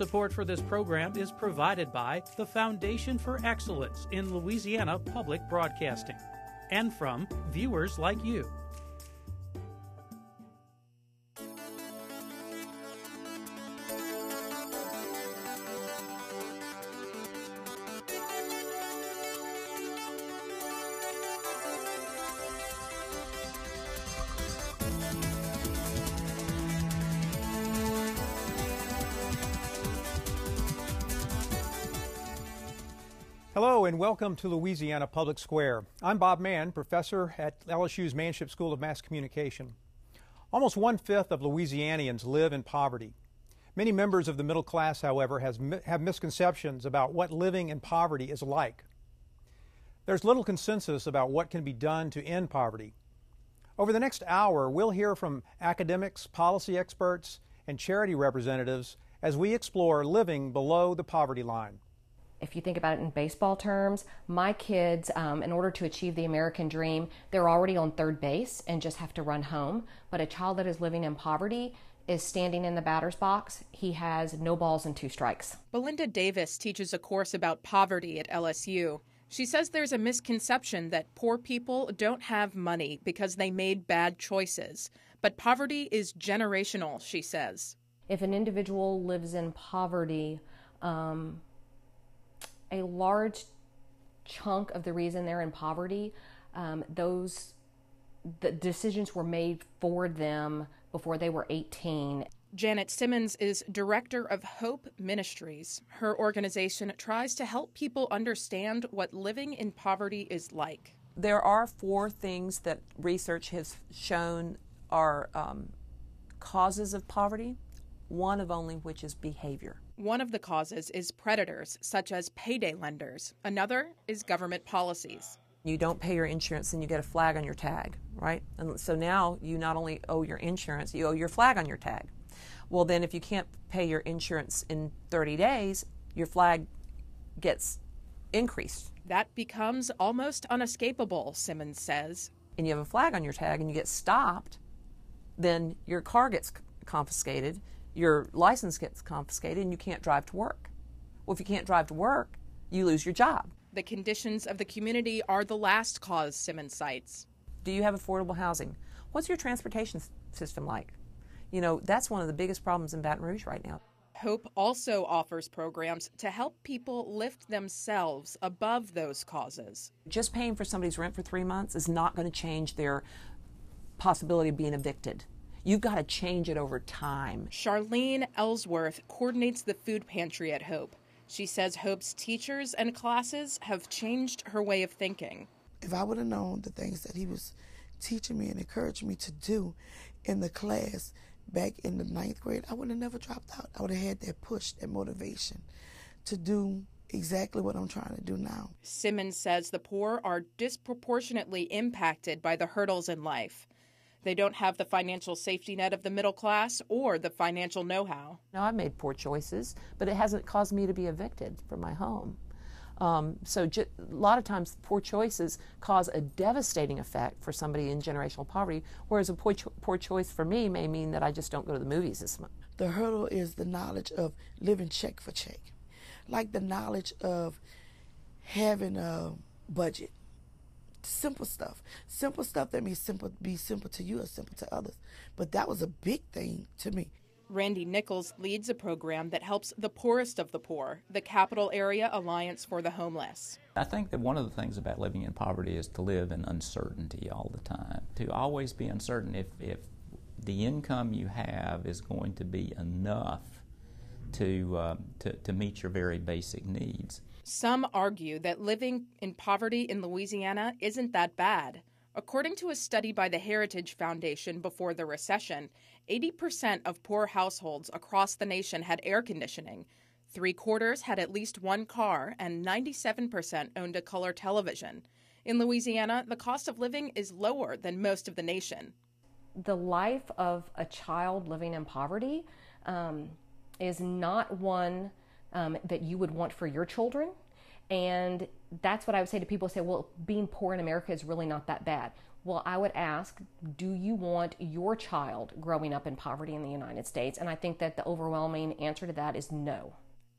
support for this program is provided by the Foundation for Excellence in Louisiana Public Broadcasting and from viewers like you. Welcome to Louisiana Public Square. I'm Bob Mann, professor at LSU's Manship School of Mass Communication. Almost one fifth of Louisianians live in poverty. Many members of the middle class, however, has, have misconceptions about what living in poverty is like. There's little consensus about what can be done to end poverty. Over the next hour, we'll hear from academics, policy experts, and charity representatives as we explore living below the poverty line if you think about it in baseball terms, my kids, um, in order to achieve the American dream, they're already on third base and just have to run home. But a child that is living in poverty is standing in the batter's box. He has no balls and two strikes. Belinda Davis teaches a course about poverty at LSU. She says there's a misconception that poor people don't have money because they made bad choices. But poverty is generational, she says. If an individual lives in poverty, um, a large chunk of the reason they're in poverty, um, those the decisions were made for them before they were 18. Janet Simmons is director of Hope Ministries. Her organization tries to help people understand what living in poverty is like. There are four things that research has shown are um, causes of poverty, one of only which is behavior. One of the causes is predators, such as payday lenders. Another is government policies. You don't pay your insurance and you get a flag on your tag, right? And so now you not only owe your insurance, you owe your flag on your tag. Well, then if you can't pay your insurance in 30 days, your flag gets increased. That becomes almost unescapable, Simmons says. And you have a flag on your tag and you get stopped, then your car gets confiscated your license gets confiscated and you can't drive to work. Well, if you can't drive to work, you lose your job. The conditions of the community are the last cause, Simmons cites. Do you have affordable housing? What's your transportation system like? You know, that's one of the biggest problems in Baton Rouge right now. Hope also offers programs to help people lift themselves above those causes. Just paying for somebody's rent for three months is not going to change their possibility of being evicted. You've got to change it over time. Charlene Ellsworth coordinates the food pantry at Hope. She says Hope's teachers and classes have changed her way of thinking. If I would have known the things that he was teaching me and encouraging me to do in the class back in the ninth grade, I would have never dropped out. I would have had that push, that motivation to do exactly what I'm trying to do now. Simmons says the poor are disproportionately impacted by the hurdles in life. They don't have the financial safety net of the middle class or the financial know how. Now, I've made poor choices, but it hasn't caused me to be evicted from my home. Um, so, a lot of times, poor choices cause a devastating effect for somebody in generational poverty, whereas a poor, cho- poor choice for me may mean that I just don't go to the movies this month. The hurdle is the knowledge of living check for check, like the knowledge of having a budget simple stuff. Simple stuff that may simple be simple to you or simple to others. But that was a big thing to me. Randy Nichols leads a program that helps the poorest of the poor, the Capital Area Alliance for the Homeless. I think that one of the things about living in poverty is to live in uncertainty all the time, to always be uncertain if, if the income you have is going to be enough to, uh, to, to meet your very basic needs. Some argue that living in poverty in Louisiana isn't that bad. According to a study by the Heritage Foundation before the recession, 80% of poor households across the nation had air conditioning. Three quarters had at least one car, and 97% owned a color television. In Louisiana, the cost of living is lower than most of the nation. The life of a child living in poverty um, is not one um, that you would want for your children. And that's what I would say to people say, well, being poor in America is really not that bad. Well, I would ask, do you want your child growing up in poverty in the United States? And I think that the overwhelming answer to that is no.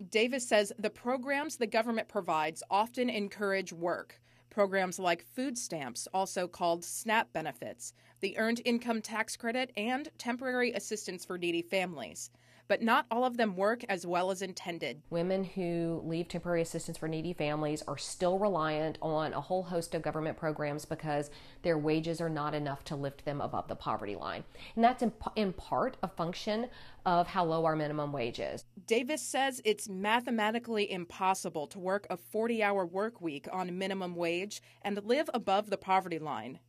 Davis says the programs the government provides often encourage work. Programs like food stamps, also called SNAP benefits, the Earned Income Tax Credit, and temporary assistance for needy families but not all of them work as well as intended. Women who leave temporary assistance for needy families are still reliant on a whole host of government programs because their wages are not enough to lift them above the poverty line. And that's in, in part a function of how low our minimum wage is. Davis says it's mathematically impossible to work a 40 hour work week on minimum wage and live above the poverty line.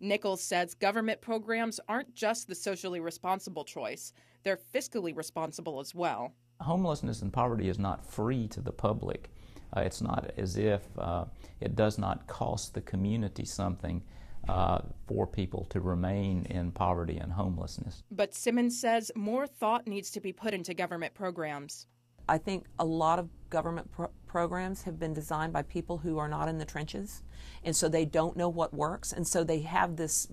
Nichols says government programs aren't just the socially responsible choice, they're fiscally responsible as well. Homelessness and poverty is not free to the public. Uh, it's not as if uh, it does not cost the community something uh, for people to remain in poverty and homelessness. But Simmons says more thought needs to be put into government programs. I think a lot of government pro- programs have been designed by people who are not in the trenches, and so they don't know what works, and so they have this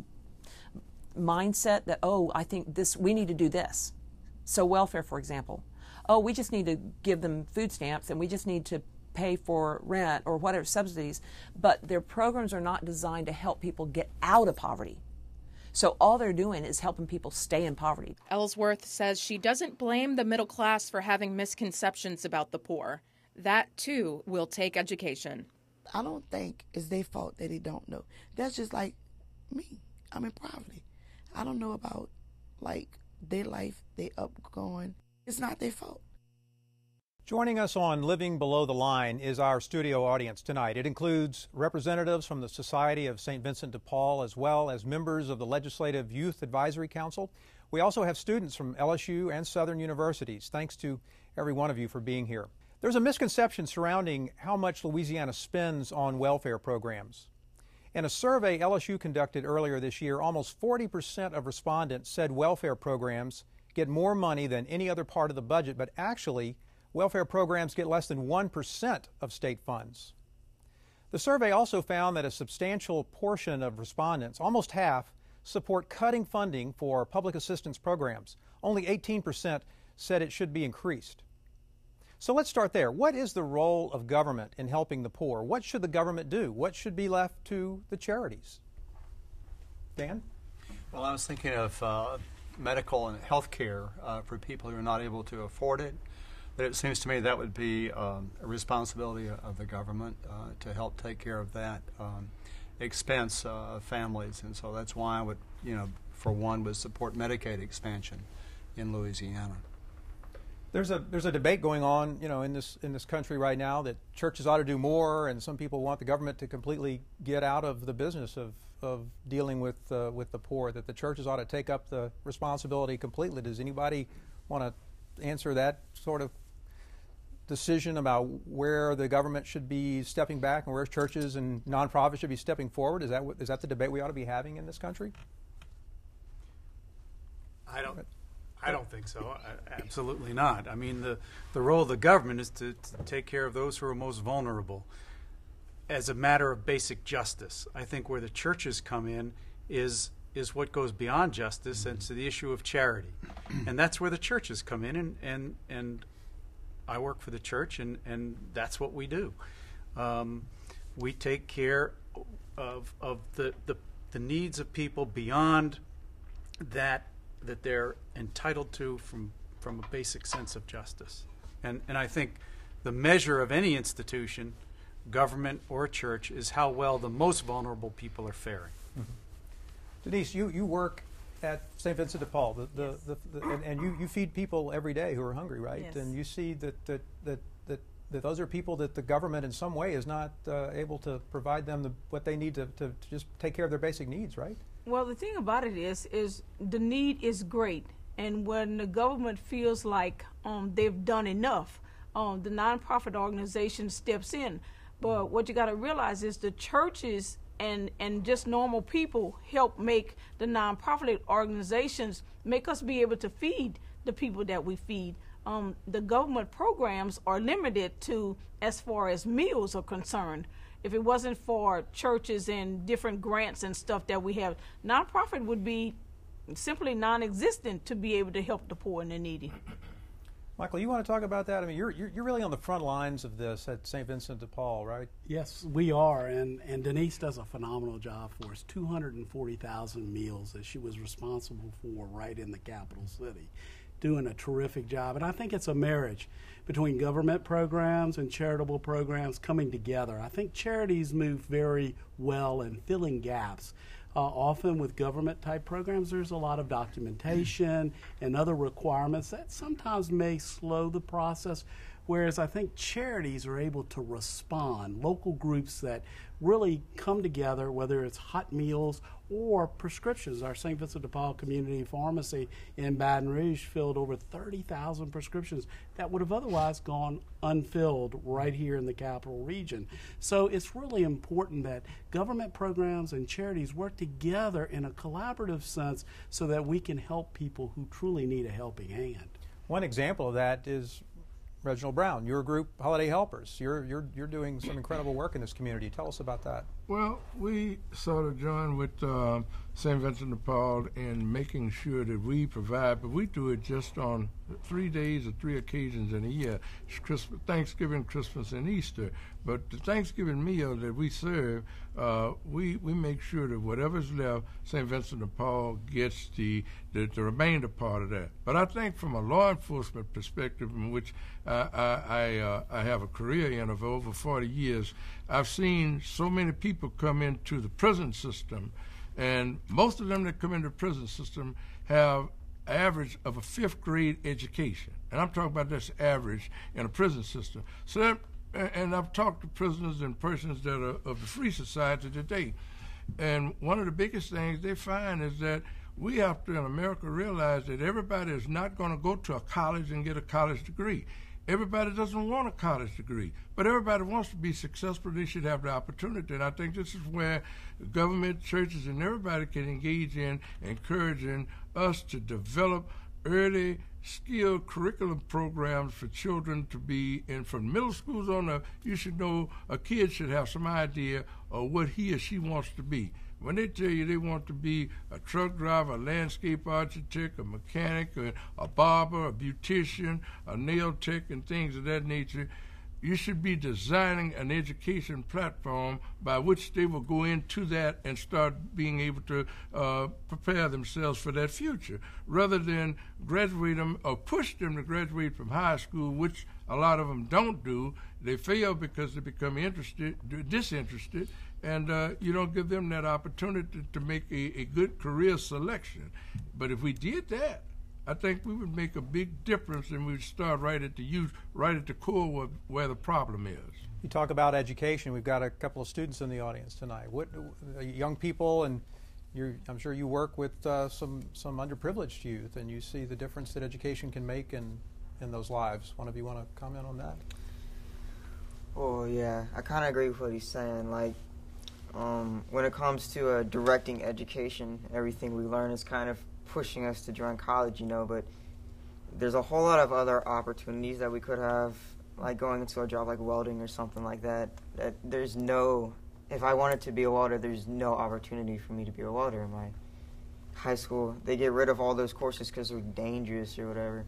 mindset that oh, I think this we need to do this. So welfare, for example, oh, we just need to give them food stamps, and we just need to pay for rent or whatever subsidies, but their programs are not designed to help people get out of poverty. So all they're doing is helping people stay in poverty. Ellsworth says she doesn't blame the middle class for having misconceptions about the poor. That too will take education. I don't think it's their fault that they don't know. That's just like me. I'm in poverty. I don't know about like their life, their upgoing. It's not their fault. Joining us on Living Below the Line is our studio audience tonight. It includes representatives from the Society of St. Vincent de Paul as well as members of the Legislative Youth Advisory Council. We also have students from LSU and Southern universities. Thanks to every one of you for being here. There's a misconception surrounding how much Louisiana spends on welfare programs. In a survey LSU conducted earlier this year, almost 40% of respondents said welfare programs get more money than any other part of the budget, but actually, welfare programs get less than 1% of state funds. The survey also found that a substantial portion of respondents, almost half, support cutting funding for public assistance programs. Only 18% said it should be increased. So let's start there. What is the role of government in helping the poor? What should the government do? What should be left to the charities? Dan? Well, I was thinking of uh, medical and health care uh, for people who are not able to afford it. But it seems to me that would be um, a responsibility of the government uh, to help take care of that um, expense uh, of families. And so that's why I would, you know, for one, would support Medicaid expansion in Louisiana. There's a there's a debate going on, you know, in this in this country right now that churches ought to do more, and some people want the government to completely get out of the business of, of dealing with uh, with the poor. That the churches ought to take up the responsibility completely. Does anybody want to answer that sort of decision about where the government should be stepping back and where churches and nonprofits should be stepping forward? Is that is that the debate we ought to be having in this country? I don't. I don't think so. Absolutely not. I mean, the, the role of the government is to, to, take care of those who are most vulnerable as a matter of basic justice. I think where the churches come in is is what goes beyond justice and to the issue of charity. And that's where the churches come in and, and, and I work for the church and, and that's what we do. Um, we take care of, of the, the, the needs of people beyond that that they're entitled to from, from a basic sense of justice. And, and I think the measure of any institution, government or church, is how well the most vulnerable people are faring. Mm-hmm. Denise, you, you work at St. Vincent de Paul, the, the, yes. the, the and, and, you, you feed people every day who are hungry, right? Yes. And you see that, that, that, that, that those are people that the government in some way is not uh, able to provide them the, what they need to, to, to just take care of their basic needs, right? Well, the thing about it is, is the need is great, and when the government feels like um, they've done enough, um, the nonprofit organization steps in. But what you got to realize is the churches and and just normal people help make the nonprofit organizations make us be able to feed the people that we feed. Um, the government programs are limited to as far as meals are concerned if it wasn't for churches and different grants and stuff that we have, nonprofit would be simply non-existent to be able to help the poor and the needy. Michael, you want to talk about that? I mean, you're, you're, you're really on the front lines of this at St. Vincent de Paul, right? Yes, we are, and, and Denise does a phenomenal job for us. 240,000 meals that she was responsible for right in the capital city, doing a terrific job. And I think it's a marriage between government programs and charitable programs coming together. I think charities move very well in filling gaps. Uh, often with government type programs, there's a lot of documentation and other requirements that sometimes may slow the process. Whereas I think charities are able to respond, local groups that really come together, whether it's hot meals or prescriptions. Our St. Vincent de Paul Community Pharmacy in Baton Rouge filled over 30,000 prescriptions that would have otherwise gone unfilled right here in the capital region. So it's really important that government programs and charities work together in a collaborative sense so that we can help people who truly need a helping hand. One example of that is Reginald Brown, your group, Holiday Helpers. You're, you're, you're doing some incredible work in this community. Tell us about that. Well, we sort of joined with uh, St. Vincent de Paul in making sure that we provide, but we do it just on three days or three occasions in a year Christmas, Thanksgiving, Christmas, and Easter. But the Thanksgiving meal that we serve, uh, we, we make sure that whatever's left, St. Vincent de Paul gets the, the, the, remainder part of that. But I think from a law enforcement perspective, in which I, I, I, uh, I have a career in of over 40 years, I've seen so many people come into the prison system and most of them that come into the prison system have average of a fifth grade education. And I'm talking about this average in a prison system. So that, and I've talked to prisoners and persons that are of the free society today. And one of the biggest things they find is that we have to in America realize that everybody is not going to go to a college and get a college degree. Everybody doesn't want a college degree, but everybody wants to be successful. They should have the opportunity. And I think this is where government, churches, and everybody can engage in encouraging us to develop early skill curriculum programs for children to be in from middle schools on up. You should know a kid should have some idea of what he or she wants to be. When they tell you they want to be a truck driver, a landscape architect, a mechanic, a, a barber, a beautician, a nail tech, and things of that nature, you should be designing an education platform by which they will go into that and start being able to uh, prepare themselves for that future, rather than graduate them or push them to graduate from high school, which a lot of them don't do. They fail because they become interested, disinterested, and uh, you don't give them that opportunity to make a, a good career selection. But if we did that, I think we would make a big difference and we'd start right at the youth, right at the core of where the problem is. You talk about education. We've got a couple of students in the audience tonight. What uh, young people, and I'm sure you work with uh, some some underprivileged youth, and you see the difference that education can make in in those lives. One of you want to comment on that? Oh yeah, I kind of agree with what he's saying. Like um, when it comes to uh, directing education, everything we learn is kind of pushing us to join college, you know, but there's a whole lot of other opportunities that we could have, like going into a job like welding or something like that. That there's no, if I wanted to be a welder, there's no opportunity for me to be a welder in my high school. They get rid of all those courses because they're dangerous or whatever.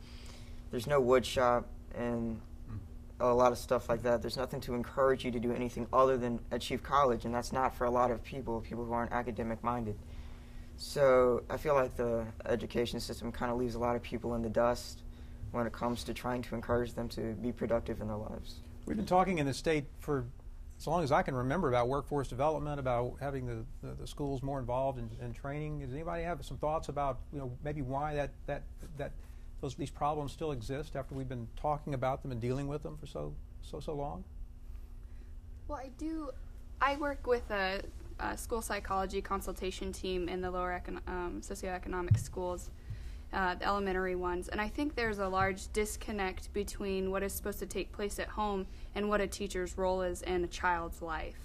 There's no wood shop and a lot of stuff like that. There's nothing to encourage you to do anything other than achieve college, and that's not for a lot of people, people who aren't academic minded. So I feel like the education system kind of leaves a lot of people in the dust when it comes to trying to encourage them to be productive in their lives. We've been talking in the state for as long as I can remember about workforce development, about having the, the, the schools more involved in, in, training. Does anybody have some thoughts about you know maybe why that that that those these problems still exist after we've been talking about them and dealing with them for so so so long? Well, I do. I work with a uh, school psychology consultation team in the lower econ- um, socioeconomic schools, uh, the elementary ones. And I think there's a large disconnect between what is supposed to take place at home and what a teacher's role is in a child's life.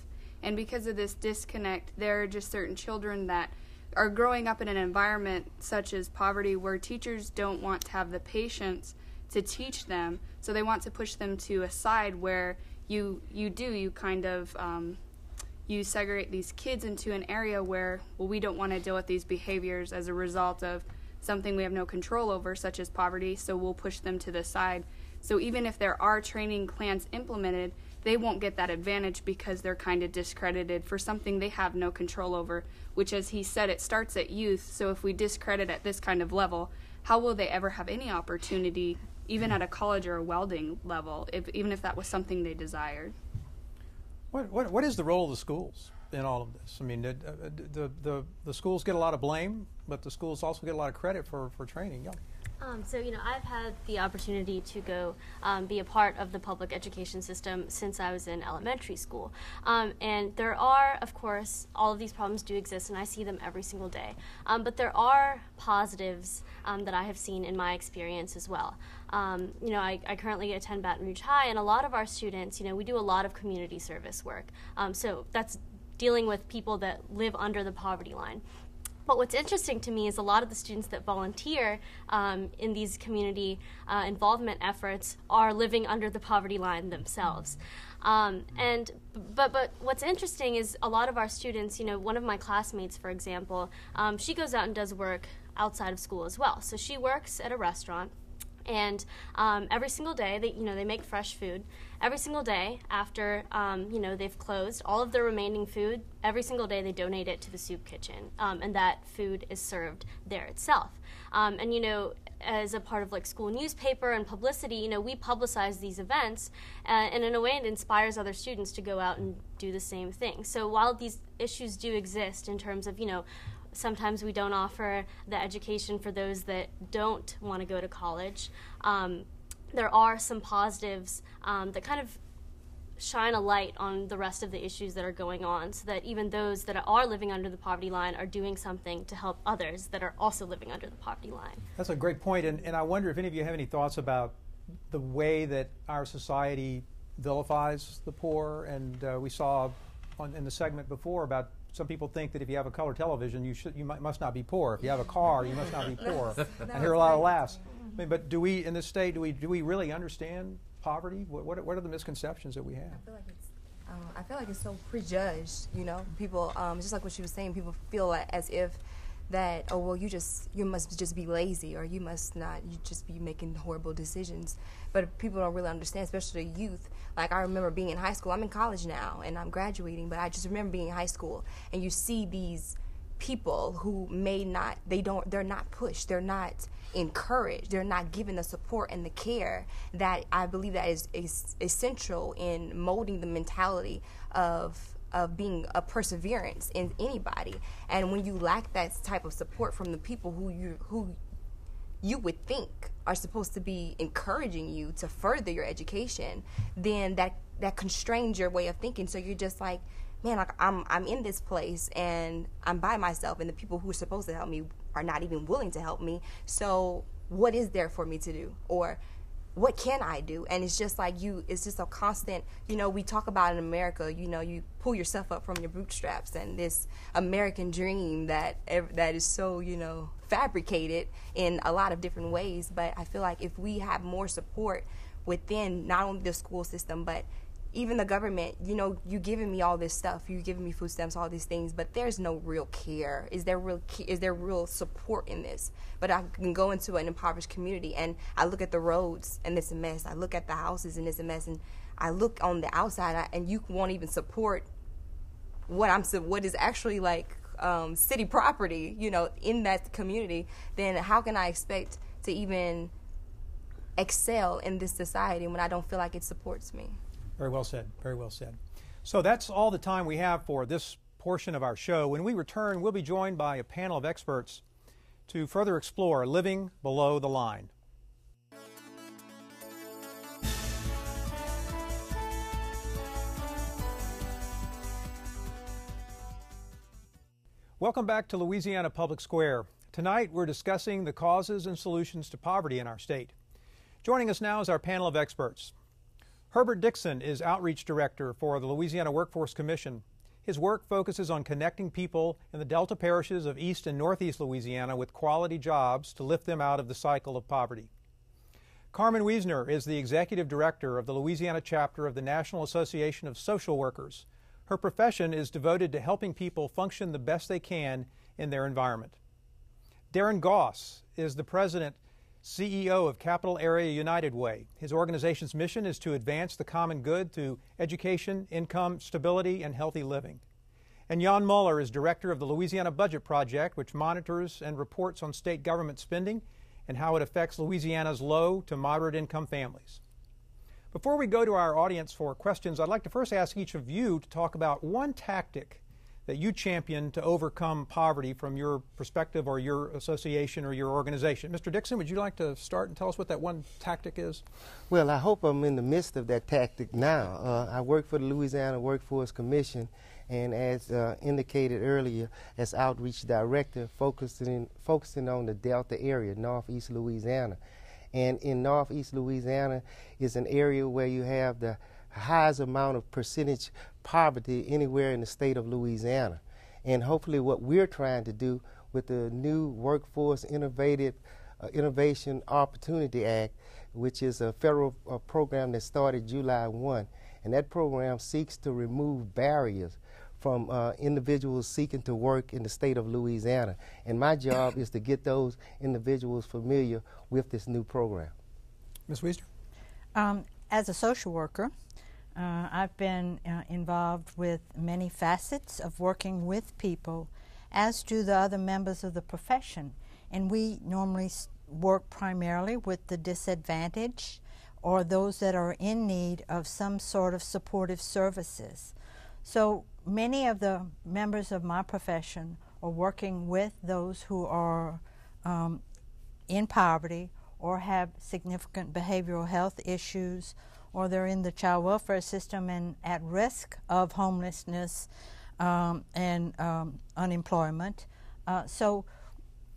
And because of this disconnect, there are just certain children that are growing up in an environment such as poverty where teachers don't want to have the patience to teach them, so they want to push them to a side where you you do you kind of um, you segregate these kids into an area where, well, we don't want to deal with these behaviors as a result of something we have no control over, such as poverty, so we'll push them to the side. So even if there are training plans implemented, they won't get that advantage because they're kind of discredited for something they have no control over, which, as he said, it starts at youth. So if we discredit at this kind of level, how will they ever have any opportunity, even at a college or a welding level, if, even if that was something they desired? What, what, what is the role of the schools in all of this? I mean, the, the, the, the schools get a lot of blame, but the schools also get a lot of credit for, for training. Um, so, you know, I've had the opportunity to go um, be a part of the public education system since I was in elementary school. Um, and there are, of course, all of these problems do exist, and I see them every single day. Um, but there are positives um, that I have seen in my experience as well. Um, you know, I, I, currently attend Baton Rouge High, and a lot of our students, you know, we do a lot of community service work. so that's dealing with people that live under the poverty line. But what's interesting to me is a lot of the students that volunteer um, in these community uh, involvement efforts are living under the poverty line themselves. Um, and but but what's interesting is a lot of our students, you know, one of my classmates, for example, um, she goes out and does work outside of school as well. So she works at a restaurant and um, every single day they you know they make fresh food. Every single day after um, you know they've closed all of the remaining food every single day they donate it to the soup kitchen um, and that food is served there itself. Um, and you know as a part of like school newspaper and publicity you know we publicize these events uh, and in a way it inspires other students to go out and do the same thing. So while these issues do exist in terms of you know sometimes we don't offer the education for those that don't want to go to college. Um, there are some positives um, that kind of shine a light on the rest of the issues that are going on so that even those that are living under the poverty line are doing something to help others that are also living under the poverty line. That's a great point, and, and I wonder if any of you have any thoughts about the way that our society vilifies the poor. And uh, we saw on, in the segment before about some people think that if you have a color television, you should you might, must not be poor. If you have a car, you must not be poor. I hear a lot of laughs. I mean, but do we in this state do we do we really understand poverty? What what, what are the misconceptions that we have? I feel like it's um, I feel like it's so prejudged. You know, people um, just like what she was saying. People feel like as if that oh well you just you must just be lazy or you must not you just be making horrible decisions but people don't really understand especially the youth. Like i remember being in high school. I'm in college now and i'm graduating but i just remember being in high school and you see these people who may not they don't they're not pushed. They're not encouraged. They're not given the support and the care that i believe that is, is essential in molding the mentality of of being a perseverance in anybody. And when you lack that type of support from the people who you who you would think are supposed to be encouraging you to further your education, then that that constrains your way of thinking. So you're just like, man, like I'm I'm in this place and I'm by myself, and the people who are supposed to help me are not even willing to help me. So what is there for me to do? Or what can I do? And it's just like you, it's just a constant, you know, we talk about in America, you know, you pull yourself up from your bootstraps and this American dream that, that is so, you know, fabricated in a lot of different ways. But I feel like if we have more support within not only the school system, but even the government, you know, you giving me all this stuff, you giving me food stamps, all these things, but there's no real care. Is there real is there real support in this? But I can go into an impoverished community and I look at the roads and it's a mess. I look at the houses and it's a mess, and I look on the outside and you won't even support what I'm what is actually like um, city property, you know, in that community. Then how can I expect to even excel in this society when I don't feel like it supports me? Very well said. Very well said. So that's all the time we have for this portion of our show. When we return, we'll be joined by a panel of experts to further explore living below the line. Welcome back to Louisiana Public Square. Tonight we're discussing the causes and solutions to poverty in our state. Joining us now is our panel of experts. Herbert Dixon is Outreach Director for the Louisiana Workforce Commission. His work focuses on connecting people in the Delta parishes of East and Northeast Louisiana with quality jobs to lift them out of the cycle of poverty. Carmen Weisner is the Executive Director of the Louisiana chapter of the National Association of Social Workers. Her profession is devoted to helping people function the best they can in their environment. Darren Goss is the president CEO of Capital Area United Way. His organization's mission is to advance the common good through education, income, stability, and healthy living. And Jan Moller is director of the Louisiana Budget Project, which monitors and reports on state government spending and how it affects Louisiana's low to moderate income families. Before we go to our audience for questions, I'd like to first ask each of you to talk about one tactic that you champion to overcome poverty from your perspective or your association or your organization. Mr. Dixon, would you like to start and tell us what that one tactic is? Well, I hope I'm in the midst of that tactic now. Uh, I work for the Louisiana Workforce Commission, and as uh, indicated earlier, as outreach director, focusing, focusing on the Delta area, northeast Louisiana. And in northeast Louisiana is an area where you have the highest amount of percentage poverty anywhere in the state of Louisiana. And hopefully, what we're trying to do with the new Workforce Innovative uh, Innovation Opportunity Act, which is a federal uh, program that started July 1, and that program seeks to remove barriers from uh, individuals seeking to work in the state of Louisiana. And my job is to get those individuals familiar with this new program. Ms. Weisner? Um, as a social worker, uh, I've been uh, involved with many facets of working with people, as do the other members of the profession. And we normally work primarily with the disadvantaged or those that are in need of some sort of supportive services. So many of the members of my profession are working with those who are um, in poverty or have significant behavioral health issues or they're in the child welfare system and at risk of homelessness um, and um, unemployment. Uh, so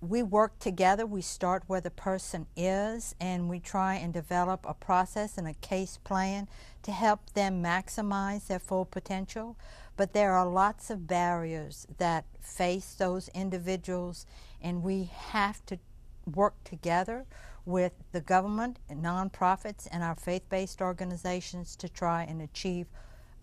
we work together. We start where the person is and we try and develop a process and a case plan to help them maximize their full potential. But there are lots of barriers that face those individuals, and we have to work together with the government and nonprofits and our faith based organizations to try and achieve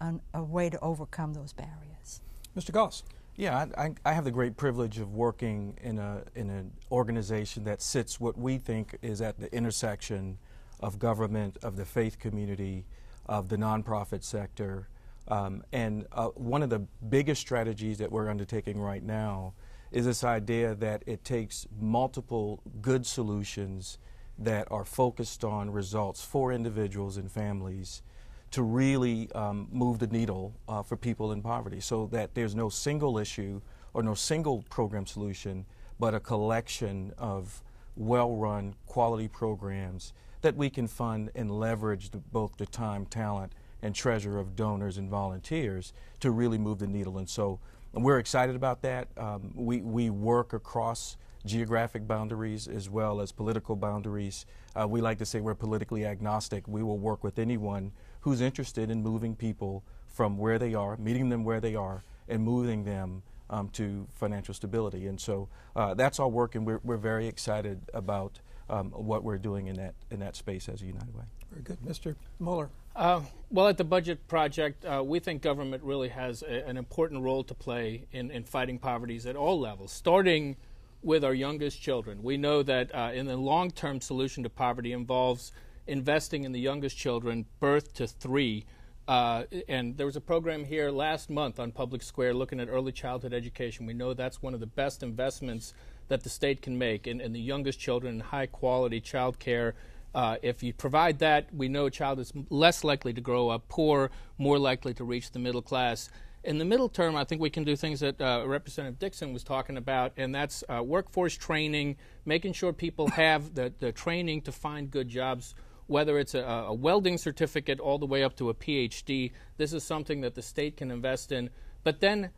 an, a way to overcome those barriers. Mr. Goss. Yeah, I, I, have the great privilege of working in, a, in an organization that sits what we think is at the intersection of government, of the faith community, of the nonprofit sector. Um, and uh, one of the biggest strategies that we're undertaking right now is this idea that it takes multiple good solutions that are focused on results for individuals and families to really um, move the needle uh, for people in poverty so that there's no single issue or no single program solution, but a collection of well run quality programs that we can fund and leverage the, both the time, talent, and treasure of donors and volunteers to really move the needle. And so we're excited about that. Um, we, we work across geographic boundaries as well as political boundaries. Uh, we like to say we're politically agnostic. We will work with anyone who's interested in moving people from where they are, meeting them where they are, and moving them um, to financial stability. And so uh, that's our work, and we're, we're very excited about um, what we're doing in that in that space as a United Way. Very good, Mr. Moller. Uh, well, at the Budget Project, uh, we think government really has a, an important role to play in, in fighting poverty at all levels, starting with our youngest children. We know that uh, in the long term solution to poverty involves investing in the youngest children, birth to three. Uh, and there was a program here last month on Public Square looking at early childhood education. We know that's one of the best investments that the state can make in, in the youngest children high quality child care. Uh, if you provide that, we know a child is less likely to grow up poor, more likely to reach the middle class. In the middle term, I think we can do things that uh, Representative Dixon was talking about, and that's uh, workforce training, making sure people have the, the training to find good jobs, whether it's a, a, welding certificate all the way up to a PhD. This is something that the state can invest in. But then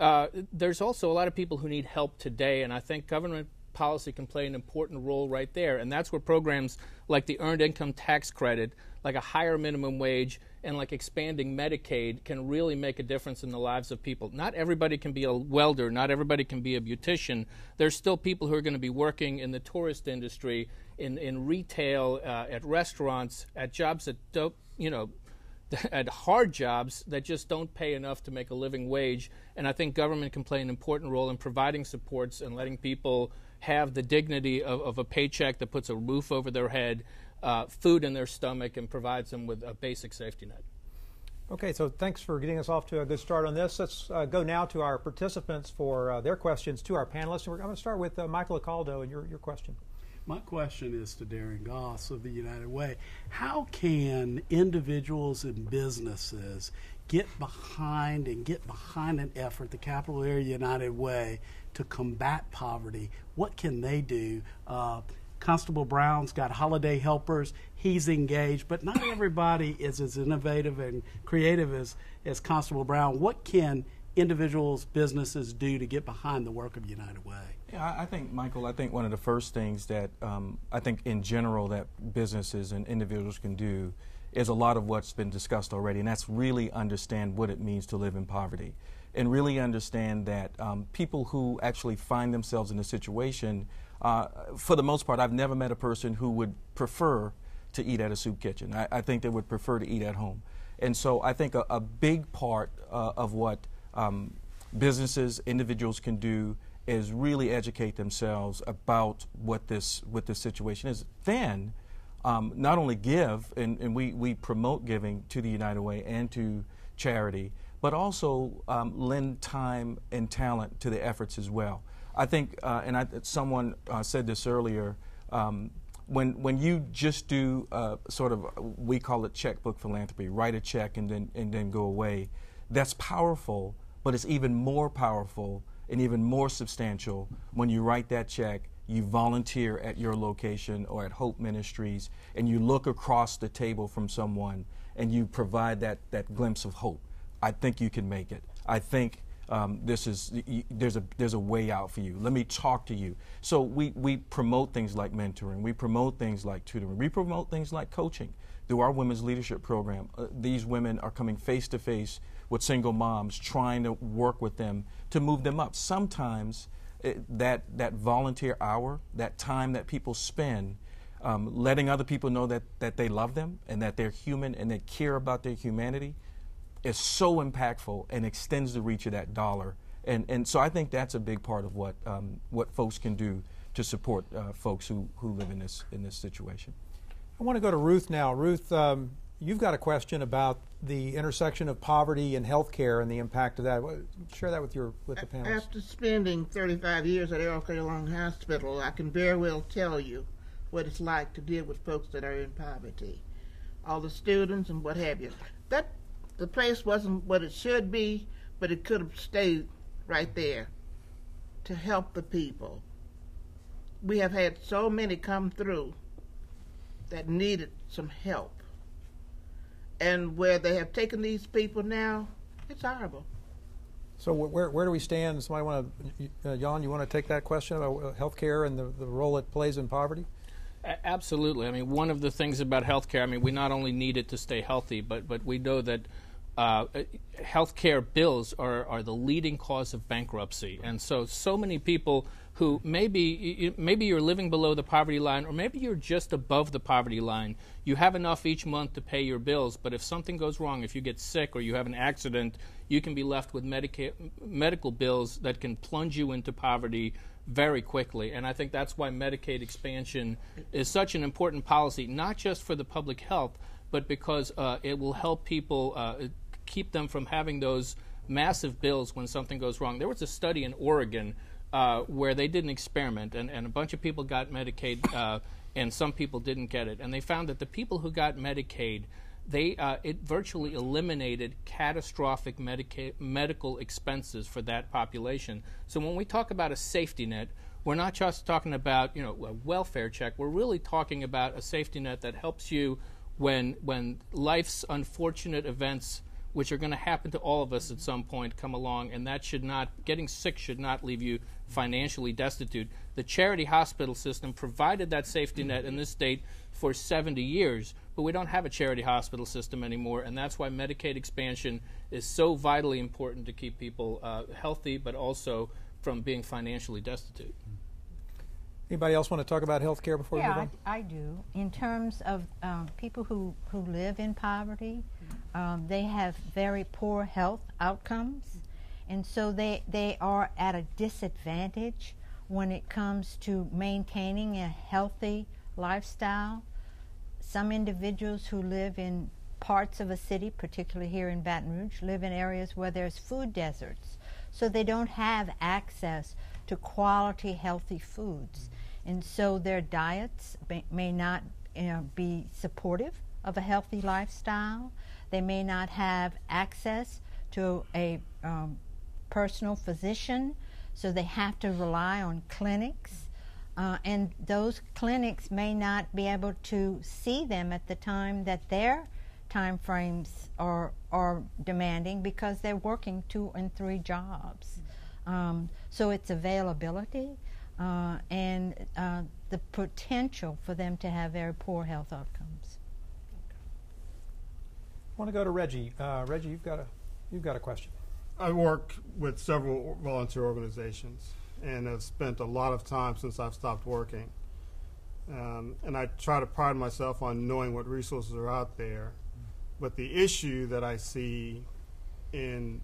uh, there's also a lot of people who need help today, and I think government policy can play an important role right there. And that's where programs like the Earned Income Tax Credit, like a higher minimum wage, and like expanding Medicaid can really make a difference in the lives of people. Not everybody can be a welder, not everybody can be a beautician. There's still people who are going to be working in the tourist industry, in, in retail, uh, at restaurants, at jobs that don't, you know, at hard jobs that just don't pay enough to make a living wage. And I think government can play an important role in providing supports and letting people have the dignity of, of a paycheck that puts a roof over their head, uh, food in their stomach, and provides them with a basic safety net. Okay, so thanks for getting us off to a good start on this. Let's uh, go now to our participants for uh, their questions to our panelists. I'm going to start with uh, Michael Acaldo and your, your question. My question is to Darren Goss of the United Way. How can individuals and businesses get behind and get behind an effort, the Capital Area United Way, to combat poverty? What can they do? Uh, Constable Brown's got holiday helpers. He's engaged, but not everybody is as innovative and creative as, as Constable Brown. What can individuals, businesses do to get behind the work of United Way? Yeah, I think, Michael, I think one of the first things that um, I think in general that businesses and individuals can do is a lot of what's been discussed already, and that's really understand what it means to live in poverty and really understand that um, people who actually find themselves in a situation, uh, for the most part, I've never met a person who would prefer to eat at a soup kitchen. I, I think they would prefer to eat at home. And so I think a, a big part uh, of what um, businesses, individuals can do is really educate themselves about what this what this situation is. Then, um, not only give, and, and, we, we promote giving to the United Way and to charity, but also um, lend time and talent to the efforts as well. I think, uh, and I, someone uh, said this earlier. Um, when when you just do uh, sort of we call it checkbook philanthropy, write a check and then and then go away, that's powerful. But it's even more powerful and even more substantial when you write that check, you volunteer at your location or at Hope Ministries, and you look across the table from someone and you provide that, that glimpse of hope. I think you can make it. I think um, this is there's a there's a way out for you. Let me talk to you. So we we promote things like mentoring. We promote things like tutoring. We promote things like coaching through our women's leadership program. Uh, these women are coming face to face with single moms, trying to work with them to move them up. Sometimes it, that that volunteer hour, that time that people spend. Um, letting other people know that, that they love them and that they're human and they care about their humanity is so impactful and extends the reach of that dollar. And, and so I think that's a big part of what, um, what folks can do to support uh, folks who, who live in this, in this situation. I want to go to Ruth now. Ruth, um, you've got a question about the intersection of poverty and health care and the impact of that. Share that with your with the panel. After spending 35 years at Earl K. Long Hospital, I can very well tell you what it's like to deal with folks that are in poverty, all the students and what have you. That the place wasn't what it should be, but it could have stayed right there to help the people. We have had so many come through that needed some help. And where they have taken these people now, it's horrible. So where, where do we stand? Somebody want to, uh, Jan, you want to take that question about uh, health care and the, the role it plays in poverty? Absolutely. I mean, one of the things about healthcare, I mean, we not only need it to stay healthy, but but we know that uh, healthcare bills are, are the leading cause of bankruptcy. And so, so many people who maybe maybe you're living below the poverty line, or maybe you're just above the poverty line. You have enough each month to pay your bills, but if something goes wrong, if you get sick or you have an accident, you can be left with medica- medical bills that can plunge you into poverty very quickly. And I think that's why Medicaid expansion is such an important policy, not just for the public health, but because uh, it will help people uh, keep them from having those massive bills when something goes wrong. There was a study in Oregon uh, where they did an experiment, and, and a bunch of people got Medicaid, uh, and some people didn't get it. And they found that the people who got Medicaid, they uh, it virtually eliminated catastrophic medica- medical expenses for that population. So when we talk about a safety net, we're not just talking about you know a welfare check. We're really talking about a safety net that helps you when when life's unfortunate events which are going to happen to all of us at some point come along and that should not getting sick should not leave you financially destitute. The charity hospital system provided that safety net in this state for 70 years but we don't have a charity hospital system anymore and that's why medicaid expansion is so vitally important to keep people uh, healthy but also from being financially destitute Anybody else want to talk about health care before yeah, we move on? I, I do. In terms of um, people who, who live in poverty, um, they have very poor health outcomes, and so they, they are at a disadvantage when it comes to maintaining a healthy lifestyle. Some individuals who live in parts of a city, particularly here in Baton Rouge, live in areas where there's food deserts, so they don't have access to quality, healthy foods and so their diets may, may not you know, be supportive of a healthy lifestyle. They may not have access to a um, personal physician, so they have to rely on clinics. Uh, and those clinics may not be able to see them at the time that their time frames are, are demanding because they're working two and three jobs. Um, so it's availability uh, and uh, the potential for them to have very poor health outcomes. I want to go to Reggie. Uh, Reggie, you've got a you've got a question. I work with several volunteer organizations and have spent a lot of time since I've stopped working. Um, and I try to pride myself on knowing what resources are out there. But the issue that I see in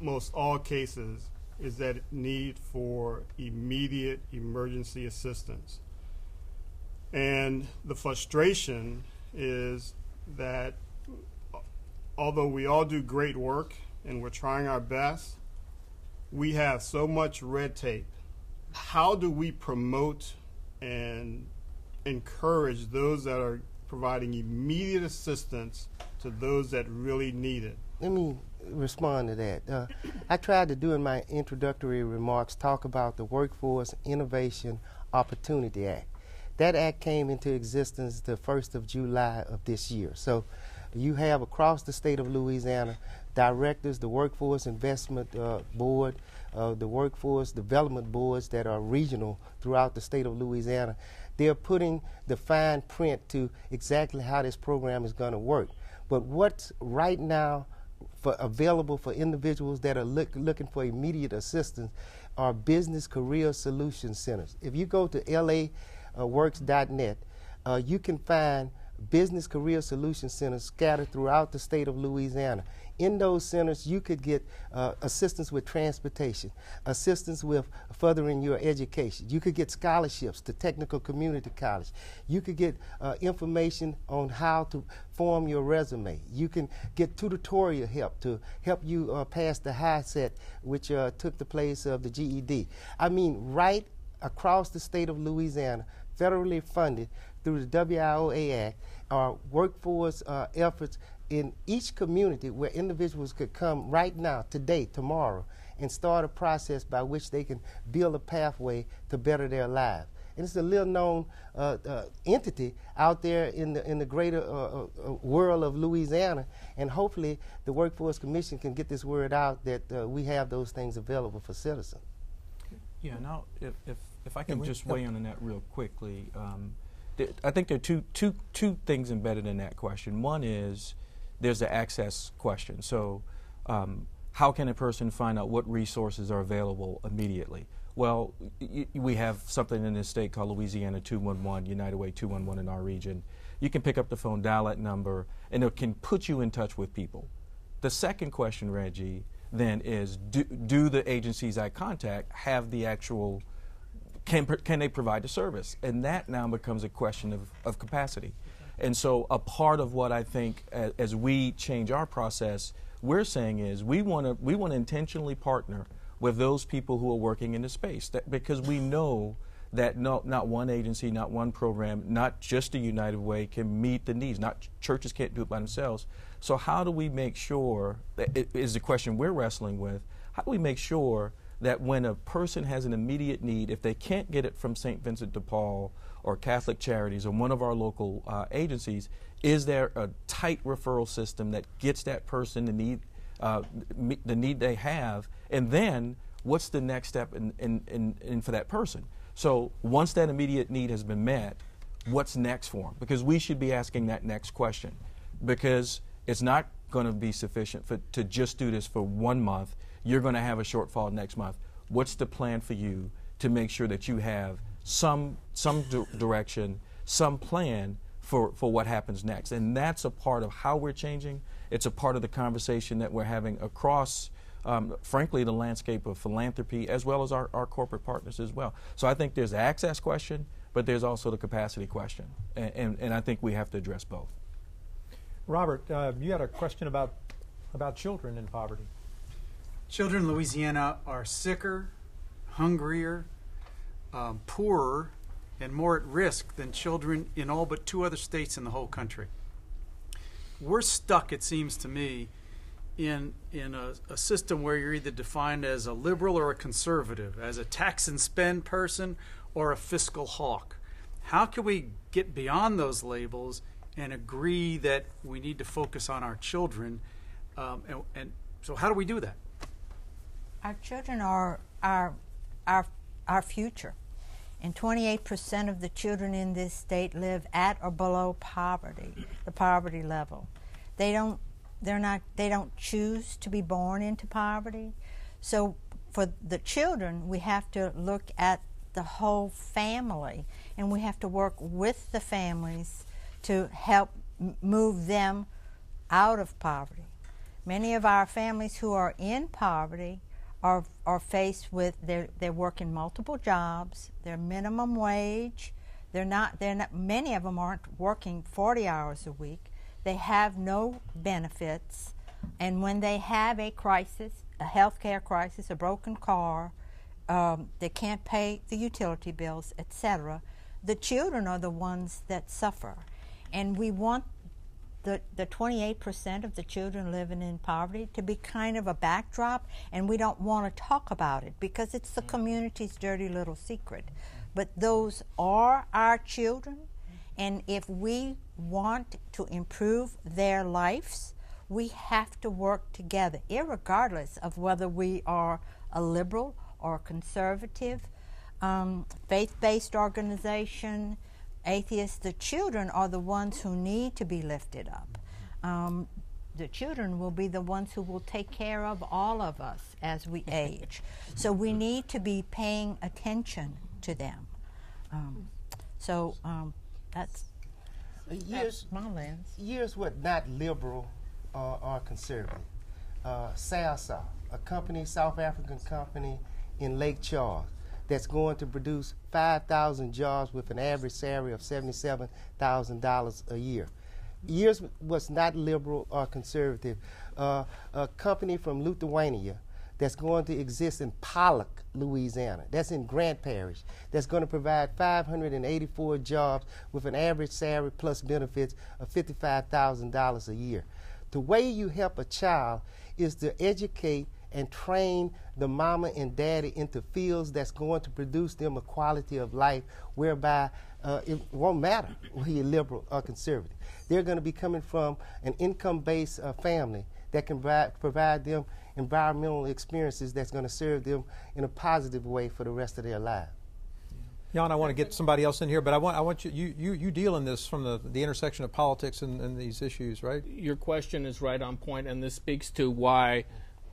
most all cases is that need for immediate emergency assistance. And the frustration is that although we all do great work and we're trying our best, we have so much red tape. How do we promote and encourage those that are providing immediate assistance to those that really need it? Let me respond to that. Uh, I tried to do in my introductory remarks talk about the Workforce Innovation Opportunity Act. That act came into existence the 1st of July of this year. So you have across the state of Louisiana directors, the Workforce Investment uh, Board, uh, the Workforce Development Boards that are regional throughout the state of Louisiana. They're putting the fine print to exactly how this program is going to work. But what's right now for available for individuals that are look, looking for immediate assistance are business career solution centers. If you go to laworks.net, uh, you can find business career solution centers scattered throughout the state of Louisiana. In those centers, you could get uh, assistance with transportation, assistance with furthering your education. You could get scholarships to technical community college. You could get uh, information on how to form your resume. You can get tutorial help to help you uh, pass the HiSET, which uh, took the place of the GED. I mean, right across the state of Louisiana, federally funded through the WIOA Act, are workforce uh, efforts in each community where individuals could come right now, today, tomorrow, and start a process by which they can build a pathway to better their lives. And it's a little known uh, uh, entity out there in the, in the greater uh, uh world of Louisiana. And hopefully, the Workforce Commission can get this word out that uh, we have those things available for citizens. Yeah, now, if, if, if I can yeah, just weigh in on that real quickly. Um, I think there are two, two, two things embedded in that question. One is there's the access question. So, um, how can a person find out what resources are available immediately? Well, we have something in this state called Louisiana 211, United Way 211 in our region. You can pick up the phone, dial that number, and it can put you in touch with people. The second question, Reggie, then is do, do the agencies I contact have the actual, can, can they provide the service? And that now becomes a question of, of capacity. And so, a part of what I think as, as we change our process, we're saying is we want to we want to intentionally partner with those people who are working in the space that, because we know that no, not one agency, not one program, not just a United Way can meet the needs. Not churches can't do it by themselves. So how do we make sure that is the question we're wrestling with? How do we make sure that when a person has an immediate need, if they can't get it from St. Vincent de Paul or Catholic Charities or one of our local uh, agencies, is there a tight referral system that gets that person the need, uh, the need they have, and then what's the next step in, in, in, in, for that person? So once that immediate need has been met, what's next for them? Because we should be asking that next question, because it's not going to be sufficient for, to just do this for one month. You're going to have a shortfall next month. What's the plan for you to make sure that you have some some di- direction, some plan for, for what happens next. And that's a part of how we're changing. It's a part of the conversation that we're having across, um, frankly, the landscape of philanthropy as well as our, our corporate partners as well. So I think there's the access question, but there's also the capacity question. And, and, and I think we have to address both. Robert, uh, you had a question about, about children in poverty. Children in Louisiana are sicker, hungrier, um, poorer, and more at risk than children in all but two other states in the whole country. We're stuck, it seems to me, in in a, a, system where you're either defined as a liberal or a conservative, as a tax and spend person or a fiscal hawk. How can we get beyond those labels and agree that we need to focus on our children? Um, and, and so, how do we do that? Our children are our our our future. And 28% of the children in this state live at or below poverty, the poverty level. They don't they're not they don't choose to be born into poverty. So for the children, we have to look at the whole family and we have to work with the families to help move them out of poverty. Many of our families who are in poverty are are faced with they're they're working multiple jobs, they're minimum wage, they're not they're not many of them aren't working 40 hours a week. They have no benefits, and when they have a crisis, a health care crisis, a broken car, um, they can't pay the utility bills, etc. The children are the ones that suffer, and we want the, the 28% of the children living in poverty to be kind of a backdrop, and we don't want to talk about it because it's the community's dirty little secret. But those are our children, and if we want to improve their lives, we have to work together, regardless of whether we are a liberal or conservative, um, faith based organization atheists, the children are the ones who need to be lifted up. Um, the children will be the ones who will take care of all of us as we age. So we need to be paying attention to them. Um, so um, that's, years, that's my lens. Years what not liberal uh, or conservative. Uh, Sasol, a company, South African company in Lake Charles, that's going to produce 5,000 jobs with an average salary of $77,000 a year. Years was not liberal or conservative. Uh, a company from Lithuania that's going to exist in Pollock, Louisiana, that's in Grant Parish, that's going to provide 584 jobs with an average salary plus benefits of $55,000 a year. The way you help a child is to educate and train the mama and daddy into fields that's going to produce them a quality of life whereby uh, it won't matter whether you're liberal or conservative. They're going to be coming from an income based uh, family that can provide, provide them environmental experiences that's going to serve them in a positive way for the rest of their lives. Jan, I want to get somebody else in here, but I want I want you you you, you deal in this from the, the intersection of politics and, and these issues, right? Your question is right on point, and this speaks to why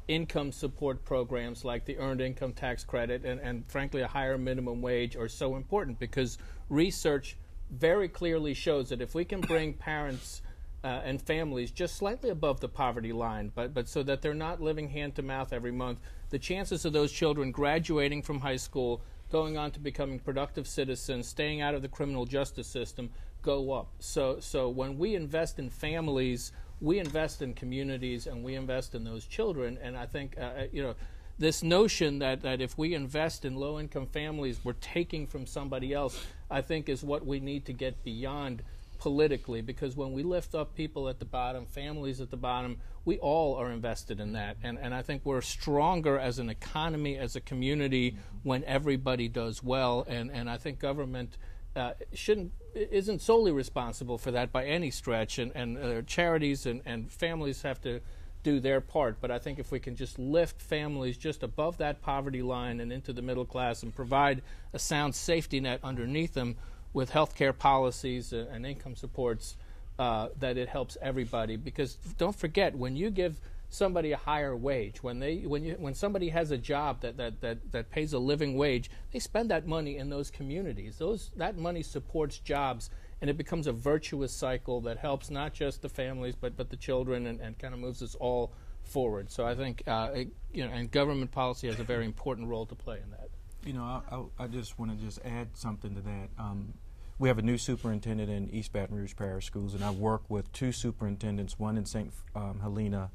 income support programs like the earned income tax credit and, and frankly a higher minimum wage are so important because research very clearly shows that if we can bring parents uh, and families just slightly above the poverty line, but, but so that they're not living hand to mouth every month, the chances of those children graduating from high school, going on to becoming productive citizens, staying out of the criminal justice system, go up. So, so when we invest in families we invest in communities and we invest in those children. And I think, uh, uh, you know, this notion that, that if we invest in low income families, we're taking from somebody else, I think is what we need to get beyond politically because when we lift up people at the bottom, families at the bottom, we all are invested in that. And, and I think we're stronger as an economy, as a community, when everybody does well. And, and I think government uh, shouldn't isn't solely responsible for that by any stretch, and, and uh, charities and, and families have to do their part. But I think if we can just lift families just above that poverty line and into the middle class and provide a sound safety net underneath them with health care policies and income supports, uh, that it helps everybody. Because don't forget, when you give somebody a higher wage. When they when you when somebody has a job that, that, that, that pays a living wage, they spend that money in those communities. Those that money supports jobs and it becomes a virtuous cycle that helps not just the families but, but the children and, and kind of moves us all forward. So I think uh, it, you know, and government policy has a very important role to play in that. You know, I, I, I just want to just add something to that. Um, we have a new superintendent in East Baton Rouge Parish Schools, and I work with two superintendents, one in St. Um, Helena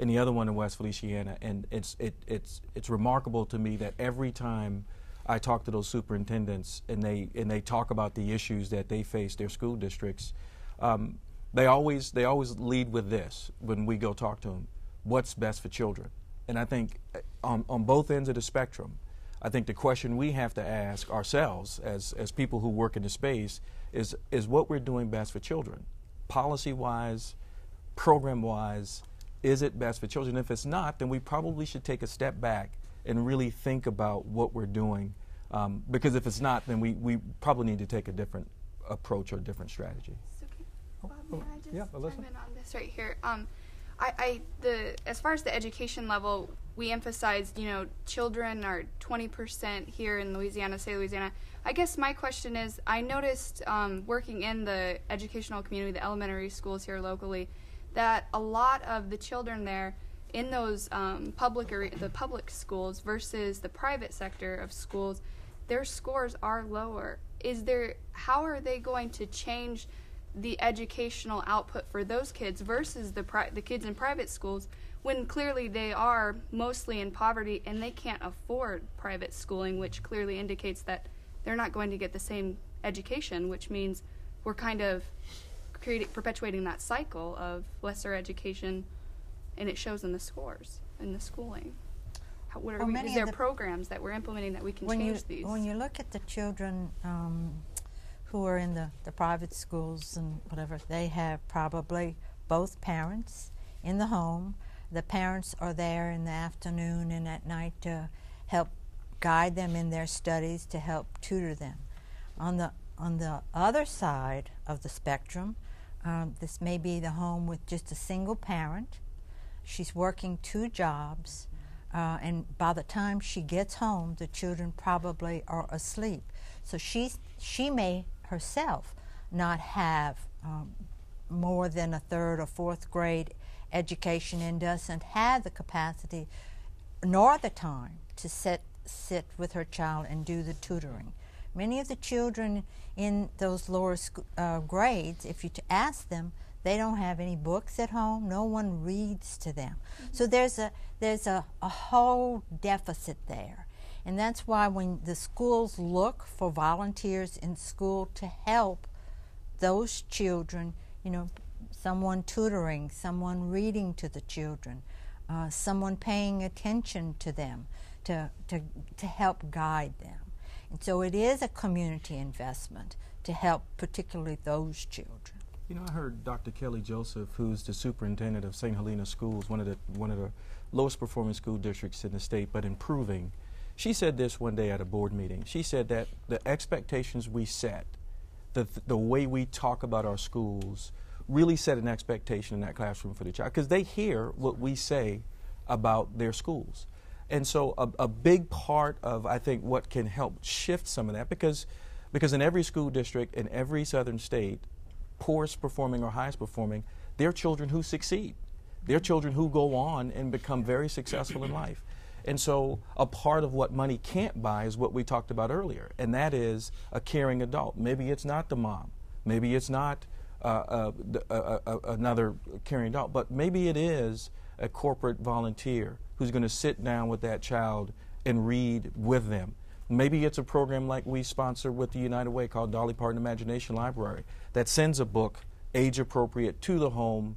and the other one in West Feliciana. And it's, it, it's, it's remarkable to me that every time I talk to those superintendents and they, and they talk about the issues that they face their school districts, um, they, always, they always lead with this when we go talk to them what's best for children. And I think uh, on, on both ends of the spectrum, I think the question we have to ask ourselves as, as people who work in the space is, is what we're doing best for children. Policy wise, program wise, is it best for children? If it's not, then we probably should take a step back and really think about what we're doing. Um, because if it's not, then we, we probably need to take a different approach or different strategy. Bob, may I just yeah, Alyssa? in on this right here? Um, I, I the as far as the education level, we emphasized, you know, children are 20% here in Louisiana, say Louisiana. I guess my question is, I noticed um, working in the educational community, the elementary schools here locally, that a lot of the children there in those um, public or the public schools versus the private sector of schools, their scores are lower. Is there how are they going to change? the educational output for those kids versus the pri- the kids in private schools when clearly they are mostly in poverty and they can't afford private schooling which clearly indicates that they're not going to get the same education which means we're kind of creating perpetuating that cycle of lesser education and it shows in the scores in the schooling How, what are Well, we, many is there the- programs that we're implementing that we can when change you, these When you look at the children um, who are in the, the private schools and whatever, they have probably both parents in the home. The parents are there in the afternoon and at night to help guide them in their studies, to help tutor them. On the on the other side of the spectrum, um, this may be the home with just a single parent. She's working two jobs, uh, and by the time she gets home, the children probably are asleep. So she's she may herself not have um, more than a third or fourth grade education and doesn't have the capacity nor the time to sit sit with her child and do the tutoring. Many of the children in those lower uh, grades, if you ask them, they don't have any books at home. No one reads to them. So there's a there's a, a whole deficit there. And that's why when the schools look for volunteers in school to help those children, you know, someone tutoring, someone reading to the children, uh, someone paying attention to them to, to, to help guide them. And so it is a community investment to help particularly those children. You know, I heard Dr. Kelly Joseph, who's the superintendent of St. Helena Schools, one of the one of the lowest performing school districts in the state, but improving. She said this one day at a board meeting. She said that the expectations we set, the the way we talk about our schools, really set an expectation in that classroom for the child because they hear what we say about their schools. And so a, a big part of I think what can help shift some of that because because in every school district in every southern state, poorest performing or highest performing, they're children who succeed. They're children who go on and become very successful in life. And so, a part of what money can't buy is what we talked about earlier, and that is a caring adult. Maybe it's not the mom, maybe it's not uh, uh, uh, uh, uh, another caring adult, but maybe it is a corporate volunteer who's going to sit down with that child and read with them. Maybe it's a program like we sponsor with the United Way called Dolly Parton Imagination Library that sends a book age appropriate to the home